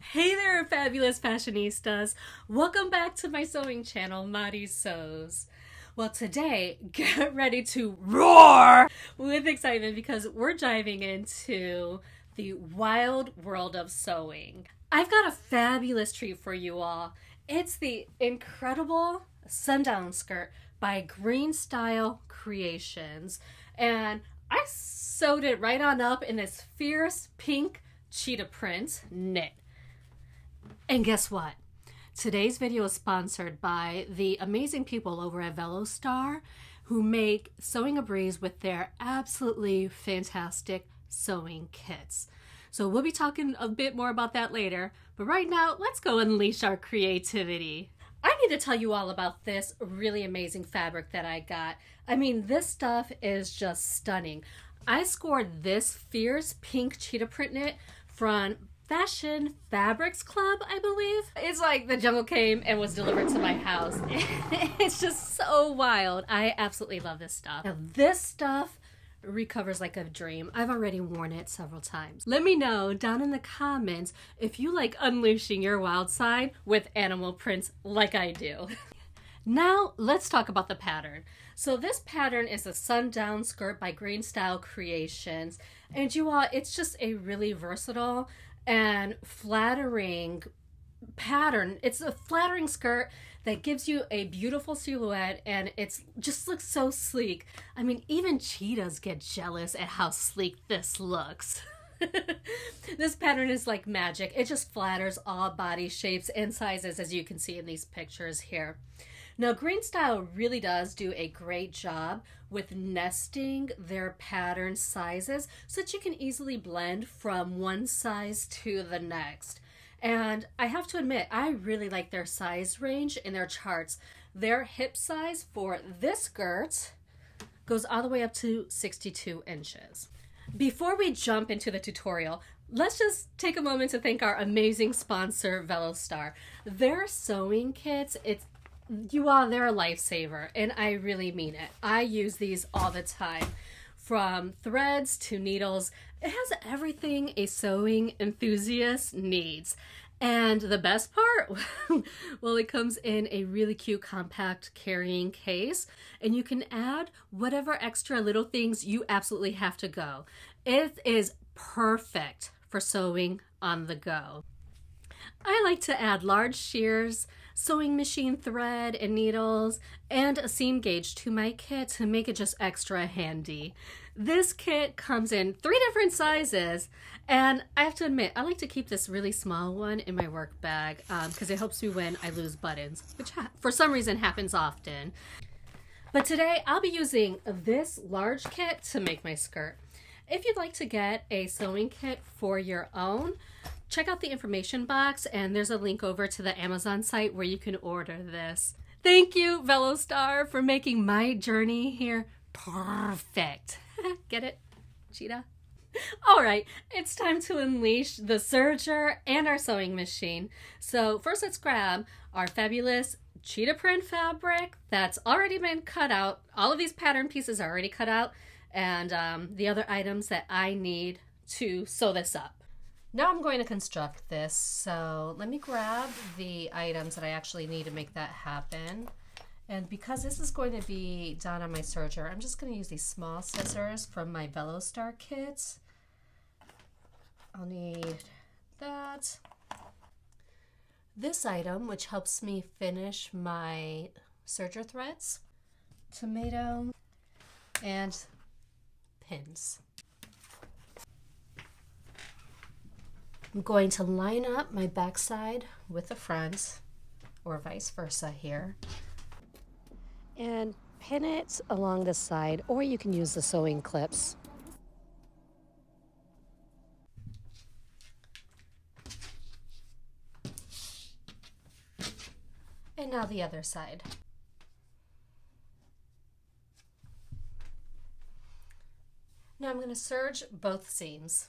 Hey there, fabulous fashionistas! Welcome back to my sewing channel, Mari Sews. Well, today, get ready to roar with excitement because we're diving into the wild world of sewing. I've got a fabulous treat for you all. It's the incredible sundown skirt by Greenstyle Creations. And I sewed it right on up in this fierce pink cheetah print knit. And guess what? Today's video is sponsored by the amazing people over at Vellostar who make Sewing a Breeze with their absolutely fantastic sewing kits. So we'll be talking a bit more about that later, but right now, let's go unleash our creativity. I need to tell you all about this really amazing fabric that I got. I mean, this stuff is just stunning. I scored this fierce pink cheetah print knit from Fashion Fabrics Club, I believe. It's like the jungle came and was delivered to my house. it's just so wild. I absolutely love this stuff. Now, this stuff recovers like a dream. I've already worn it several times. Let me know down in the comments if you like unleashing your wild side with animal prints like I do. now, let's talk about the pattern. So this pattern is a sundown skirt by Greenstyle Creations. And you all, it's just a really versatile and flattering pattern. It's a flattering skirt that gives you a beautiful silhouette and it's just looks so sleek. I mean, even cheetahs get jealous at how sleek this looks. this pattern is like magic. It just flatters all body shapes and sizes as you can see in these pictures here. Now, Greenstyle really does do a great job with nesting their pattern sizes so that you can easily blend from one size to the next. And I have to admit, I really like their size range in their charts. Their hip size for this skirt goes all the way up to 62 inches. Before we jump into the tutorial, let's just take a moment to thank our amazing sponsor, Vellostar. Their sewing kits, it's you are they're a lifesaver and i really mean it. I use these all the time from threads to needles. It has everything a sewing enthusiast needs. And the best part well it comes in a really cute compact carrying case and you can add whatever extra little things you absolutely have to go. It is perfect for sewing on the go. I like to add large shears, sewing machine thread and needles, and a seam gauge to my kit to make it just extra handy. This kit comes in three different sizes, and I have to admit, I like to keep this really small one in my work bag because um, it helps me when I lose buttons, which for some reason happens often. But today I'll be using this large kit to make my skirt. If you'd like to get a sewing kit for your own, check out the information box and there's a link over to the Amazon site where you can order this. Thank you, Vellostar, for making my journey here perfect. Get it, cheetah? All right, it's time to unleash the serger and our sewing machine. So first let's grab our fabulous cheetah print fabric that's already been cut out. All of these pattern pieces are already cut out and um, the other items that I need to sew this up. Now I'm going to construct this, so let me grab the items that I actually need to make that happen. And because this is going to be done on my serger, I'm just going to use these small scissors from my Vellostar kit. I'll need that. This item, which helps me finish my serger threads. Tomato and pins. I'm going to line up my backside with the front or vice versa here and pin it along the side or you can use the sewing clips. And now the other side. Now I'm going to serge both seams.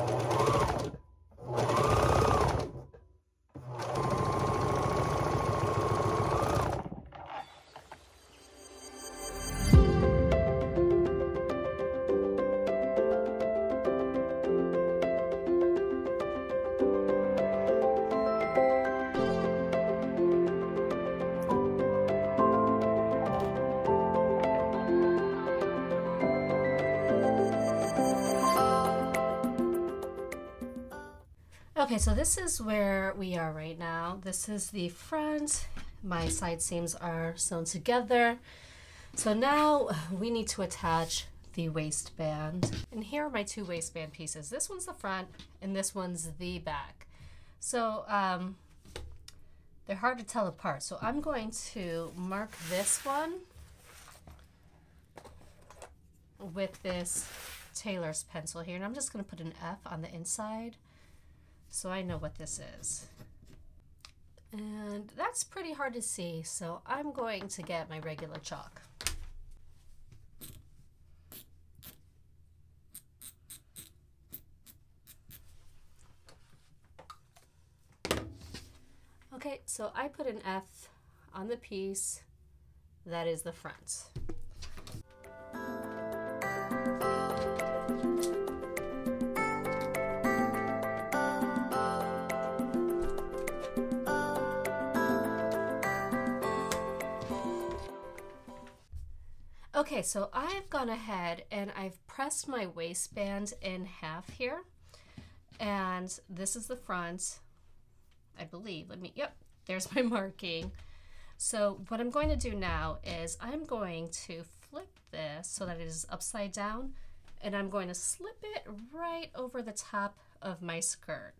Okay, so this is where we are right now. This is the front. My side seams are sewn together. So now we need to attach the waistband. And here are my two waistband pieces. This one's the front and this one's the back. So um, they're hard to tell apart. So I'm going to mark this one with this tailor's pencil here. And I'm just going to put an F on the inside so I know what this is. And that's pretty hard to see, so I'm going to get my regular chalk. Okay, so I put an F on the piece that is the front. Okay, so I've gone ahead and I've pressed my waistband in half here. And this is the front, I believe. Let me, yep, there's my marking. So what I'm going to do now is I'm going to flip this so that it is upside down and I'm going to slip it right over the top of my skirt.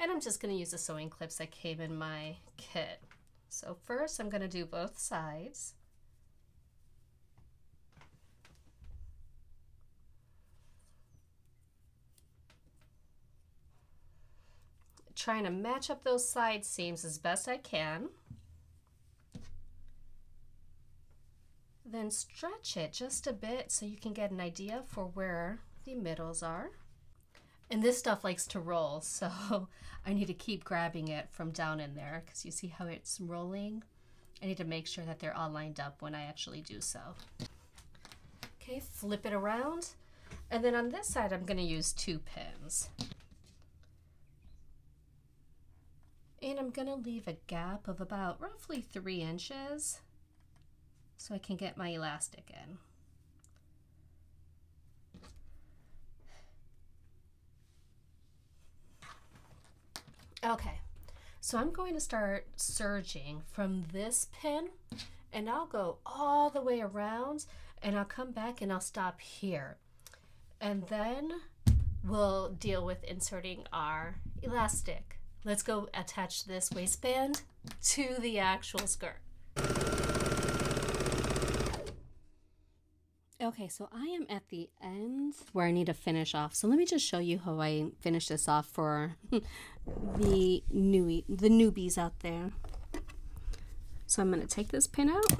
And I'm just going to use the sewing clips that came in my kit. So first I'm going to do both sides. Trying to match up those side seams as best I can. Then stretch it just a bit so you can get an idea for where the middles are. And this stuff likes to roll, so I need to keep grabbing it from down in there because you see how it's rolling? I need to make sure that they're all lined up when I actually do so. Okay, flip it around. And then on this side, I'm gonna use two pins. And I'm gonna leave a gap of about roughly three inches so I can get my elastic in. Okay, so I'm going to start serging from this pin and I'll go all the way around and I'll come back and I'll stop here. And then we'll deal with inserting our elastic. Let's go attach this waistband to the actual skirt. Okay, so I am at the end where I need to finish off. So let me just show you how I finish this off for the new the newbies out there. So I'm going to take this pin out.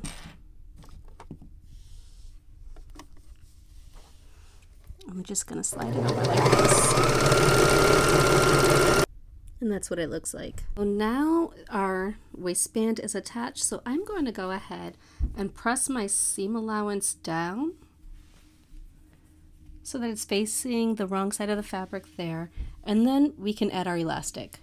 I'm just going to slide it over like this. And that's what it looks like. So now our waistband is attached. So I'm going to go ahead and press my seam allowance down so that it's facing the wrong side of the fabric there. And then we can add our elastic.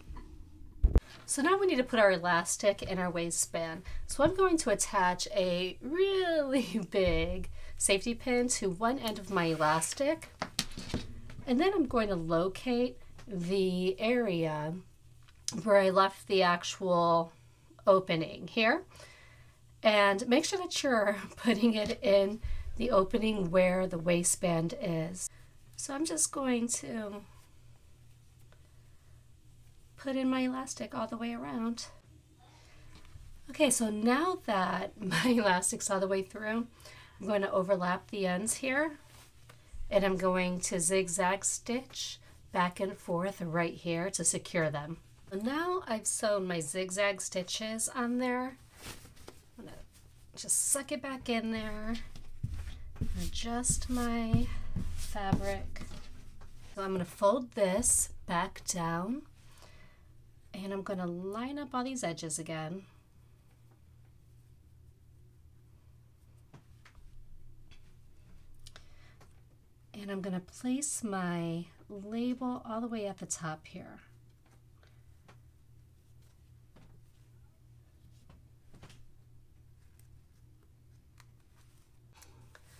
So now we need to put our elastic in our waistband. So I'm going to attach a really big safety pin to one end of my elastic. And then I'm going to locate the area where I left the actual opening here. And make sure that you're putting it in the opening where the waistband is. So I'm just going to put in my elastic all the way around. Okay, so now that my elastic's all the way through, I'm going to overlap the ends here and I'm going to zigzag stitch back and forth right here to secure them. Now I've sewn my zigzag stitches on there. I'm gonna just suck it back in there adjust my fabric. So I'm going to fold this back down and I'm going to line up all these edges again. And I'm going to place my label all the way at the top here.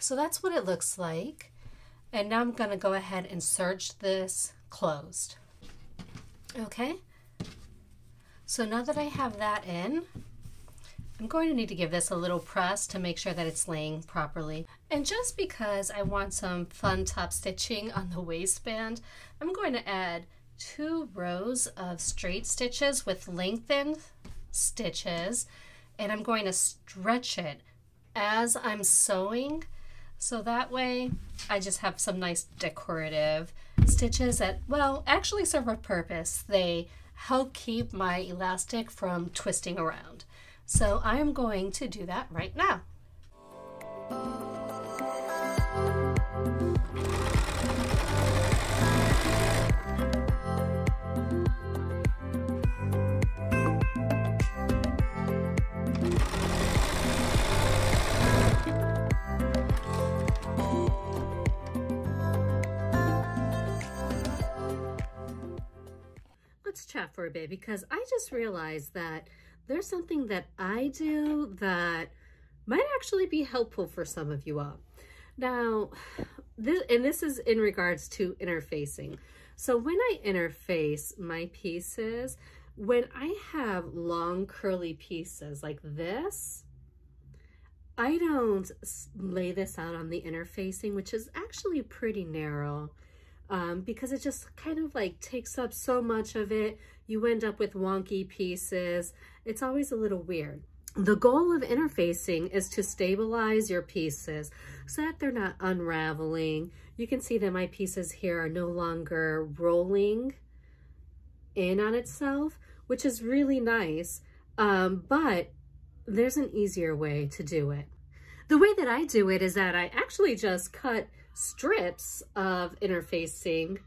So that's what it looks like. And now I'm going to go ahead and serge this closed. Okay. So now that I have that in, I'm going to need to give this a little press to make sure that it's laying properly. And just because I want some fun top stitching on the waistband, I'm going to add two rows of straight stitches with lengthened stitches and I'm going to stretch it as I'm sewing so that way I just have some nice decorative stitches that well actually serve a purpose. They help keep my elastic from twisting around. So I am going to do that right now a bit because I just realized that there's something that I do that might actually be helpful for some of you all. Now, this, and this is in regards to interfacing. So when I interface my pieces, when I have long curly pieces like this, I don't lay this out on the interfacing, which is actually pretty narrow um, because it just kind of like takes up so much of it. You end up with wonky pieces. It's always a little weird. The goal of interfacing is to stabilize your pieces so that they're not unraveling. You can see that my pieces here are no longer rolling in on itself, which is really nice. Um, but there's an easier way to do it. The way that I do it is that I actually just cut strips of interfacing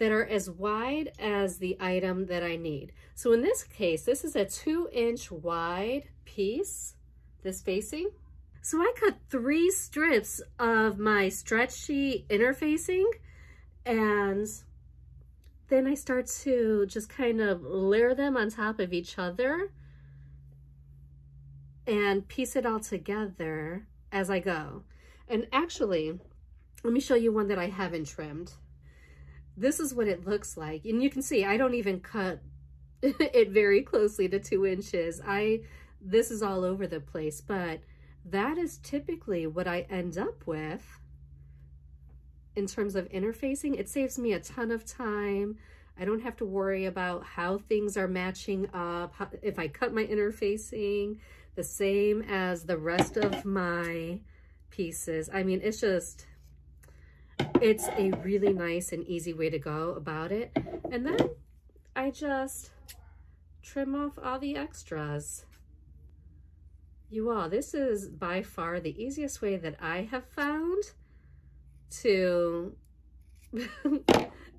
that are as wide as the item that I need. So in this case, this is a two inch wide piece, this facing. So I cut three strips of my stretchy interfacing and then I start to just kind of layer them on top of each other and piece it all together as I go. And actually, let me show you one that I haven't trimmed. This is what it looks like. And you can see I don't even cut it very closely to two inches. I This is all over the place, but that is typically what I end up with in terms of interfacing. It saves me a ton of time. I don't have to worry about how things are matching up. If I cut my interfacing the same as the rest of my pieces. I mean, it's just, it's a really nice and easy way to go about it. And then I just trim off all the extras. You all, this is by far the easiest way that I have found to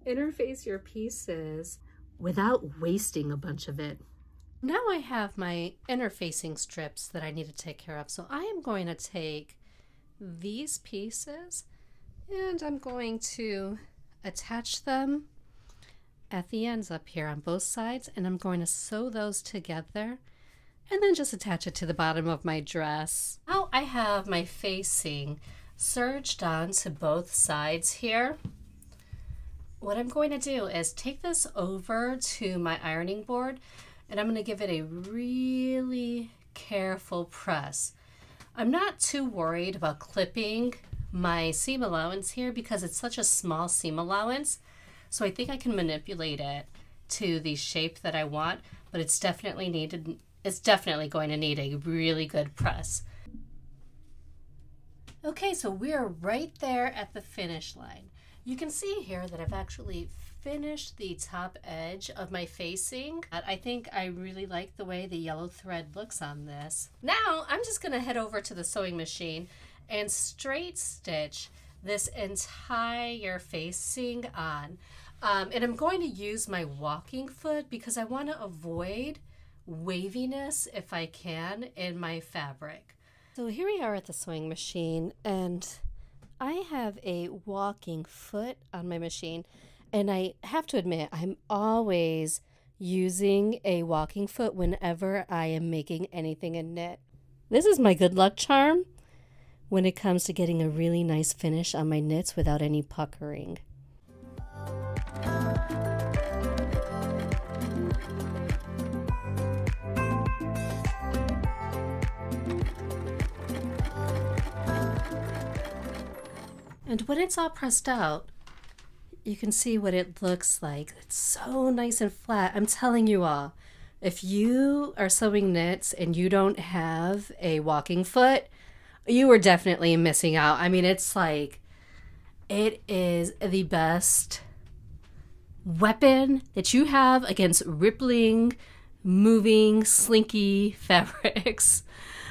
interface your pieces without wasting a bunch of it. Now I have my interfacing strips that I need to take care of. So I am going to take these pieces and I'm going to attach them at the ends up here on both sides and I'm going to sew those together and then just attach it to the bottom of my dress. Now I have my facing serged on to both sides here. What I'm going to do is take this over to my ironing board and I'm going to give it a really careful press. I'm not too worried about clipping my seam allowance here because it's such a small seam allowance. So I think I can manipulate it to the shape that I want, but it's definitely needed, it's definitely going to need a really good press. Okay, so we're right there at the finish line. You can see here that I've actually finished the top edge of my facing. I think I really like the way the yellow thread looks on this. Now I'm just gonna head over to the sewing machine and straight stitch this entire facing on. Um, and I'm going to use my walking foot because I want to avoid waviness if I can in my fabric. So here we are at the sewing machine and I have a walking foot on my machine and I have to admit I'm always using a walking foot whenever I am making anything in knit. This is my good luck charm when it comes to getting a really nice finish on my knits without any puckering. And when it's all pressed out, you can see what it looks like. It's so nice and flat. I'm telling you all, if you are sewing knits and you don't have a walking foot, you are definitely missing out. I mean, it's like, it is the best weapon that you have against rippling, moving, slinky fabrics.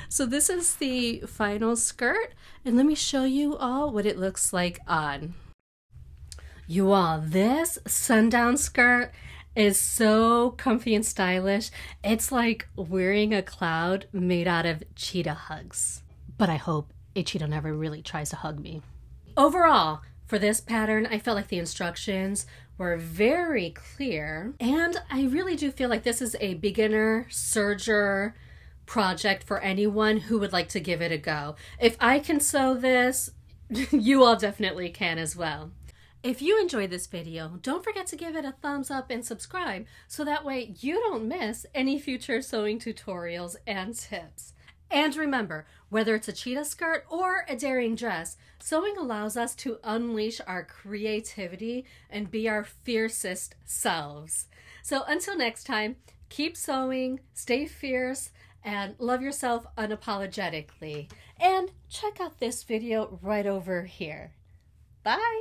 So this is the final skirt, and let me show you all what it looks like on. You all, this sundown skirt is so comfy and stylish. It's like wearing a cloud made out of cheetah hugs. But I hope cheetah never really tries to hug me. Overall, for this pattern, I felt like the instructions were very clear. And I really do feel like this is a beginner serger project for anyone who would like to give it a go. If I can sew this, you all definitely can as well. If you enjoyed this video, don't forget to give it a thumbs up and subscribe so that way you don't miss any future sewing tutorials and tips. And remember, whether it's a cheetah skirt or a daring dress, sewing allows us to unleash our creativity and be our fiercest selves. So until next time, keep sewing, stay fierce, and love yourself unapologetically. And check out this video right over here. Bye!